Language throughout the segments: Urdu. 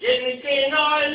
Jin ke naal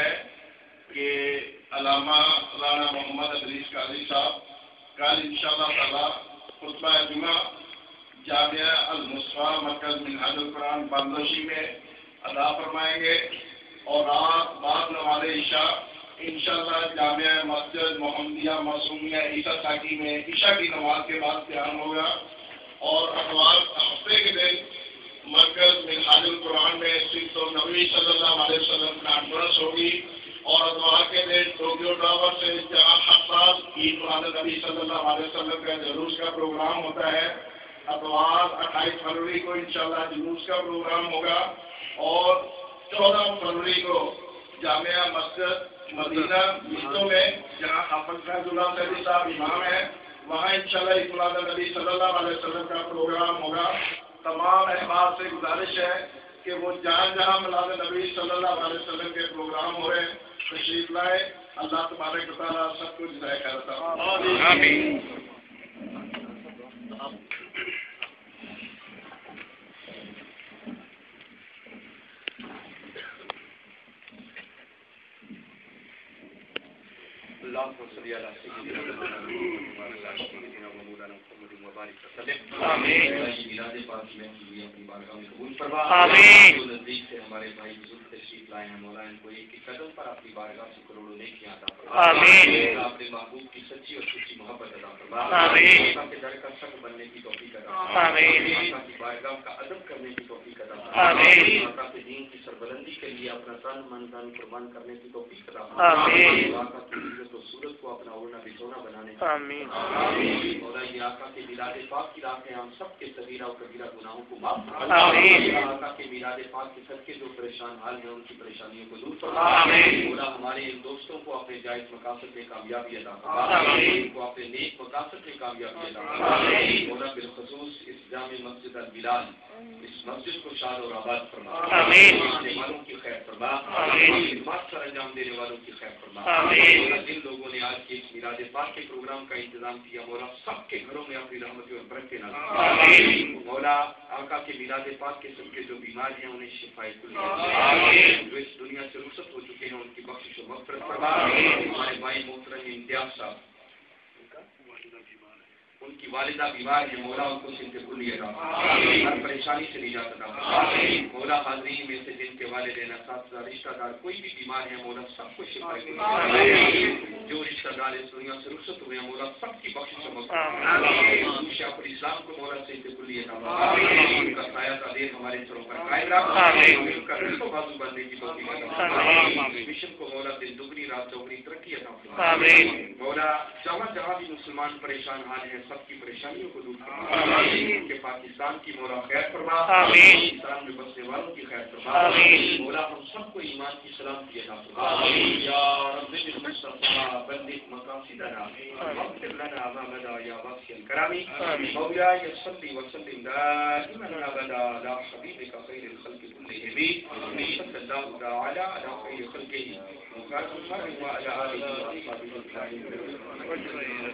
ہے کہ علامہ علامہ محمد ادریس قاضی صاحب کل ان شاء اللہ خطبہ جمعہ جامعہ المصفا مرکز منہاج القرآن بندوشی میں ادا فرمائیں گے اور رات بعد نماز عشاء انشاءاللہ جامعہ مسجد محمدیہ معصومیہ عیسیٰ ساکی میں عشاء کی نماز کے بعد بیان ہوگا اور اخبار ہفتے کے دن مرکز منہاج القرآن میں صرف تو نبی صلی اللہ علیہ وسلم کانفرنس ہوگی اور اتوار کے دن ٹوکیو ٹاور سے جہاں حساس عید ملاد نبی صلی اللہ علیہ وسلم کا جلوس کا پروگرام ہوتا ہے، اتوار اٹھائیس فروری کو انشاءاللہ جلوس کا پروگرام ہوگا اور چودہ فروری کو جامعہ مسجد مدینہ مشتوں میں، جہاں حافظ فیض اللہ صلی صاحب امام ہے وہاں انشاءاللہ شاء اللہ نبی صلی اللہ علیہ وسلم کا پروگرام ہوگا۔ تمام احباب سے گزارش ہے کہ وہ جہاں جہاں ملاد نبی صلی اللہ علیہ وسلم کے پروگرام ہو رہے تشریف لائے۔ اللہ تبارک تعالیٰ سب کچھ ذائقہ کرتا ہوں الله وصلي على سيدنا محمد وعلى آله وصحبه وسلم آمين آمين نزدیک سے ہمارے بھائی بزرگ تشریف لائے ہیں مولا ان کو ایک ہی قدم پر اپنی بارگاہ سے کروڑوں نے کیا تھا آمین۔ اپنے محبوب کی سچی اور سچی محبت ادا فرما آمین۔ کے در کا شک بننے کی توفیق ادا آمین۔ کی بارگاہ کا ادب کرنے کی توفیق ادا آمین۔ کے دین کی سربلندی کے لیے اپنا تن من دن قربان کرنے کی توفیق ادا آمین۔ کی صورت کو اپنا اوڑھنا بچھونا بنانے آمین۔ مولا یہ آقا کے ملاد پاک کی راتیں ہم سب کے صغیرہ اور کبیرہ گناہوں کو معاف آمین۔ یہ آقا کے ملاد پاک آپ کے صدقے جو پریشان حال ہیں ان کی پریشانیوں کو دور فرما۔ مولا ہمارے ان دوستوں کو اپنے جائز مقاصد میں کامیابی عطا فرما۔ ان کو اپنے نیک مقاصد میں کامیابی عطا فرما۔ مولا بالخصوص اس جامع مسجد البلال اس مسجد کو شاد اور آباد فرما۔ آنے والوں کی خیر فرما۔ خدمات سر انجام دینے والوں کی خیر فرما۔ مولا جن لوگوں نے آج کے میلاد پاک کے پروگرام کا انتظام کیا مولا سب کے گھروں میں اپنی رحمت اور برکت نہ مولا آقا کے میلاد پاک کے سب کے جو بیمار ہیں انہیں شفائی جو اس دنیا سے رخصت ہو چکے ہیں ان کی بخشش و مغفرت فرما ہمارے بھائی محترم امتیاز صاحب ان کی والدہ بیمار ہے مولا ان کو سن کے کلی عطا ہر پریشانی سے نجات عطا مولا حاضرین میں سے جن کے والدین اساتذہ رشتہ دار کوئی بھی بیمار ہے مولا سب کو شفا جو رشتہ دار اس دنیا سے رخصت ہوئے ہیں مولا سب کی بخش سے شیخ الاسلام کو مولا سے کلی عطا ان کا سایہ تعلیم ہمارے سروں پر قائم رکھا ان کا رشتہ بازو بننے کی عطا مشن کو مولا دن دگنی رات چوگنی ترقی عطا مولا جہاں جہاں بھی مسلمان پریشان حال ہیں سب کی پریشانیوں کو دور فرما کہ پاکستان کی مولا خیر فرما۔ پاکستان میں بسنے والوں کی خیر فرما۔ مولا ہم سب کو ایمان کی سلام کی عطا فرما۔ یا رب المصطفى بلغ مقاصدنا واغفر لنا ما مدى يا واسع الكرم مولاي صل وسلم دائما ابدا على حبيبك خير الخلق كلهم صلى الله تعالى على خير خلقه محمد وعلى اله وصحبه اجمعين